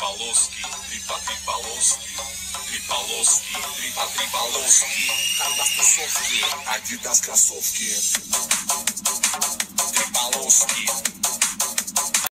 полоски, три по три полоски, три полоски, три по три полоски. адидас кроссовки, адидас кроссовки. Три полоски,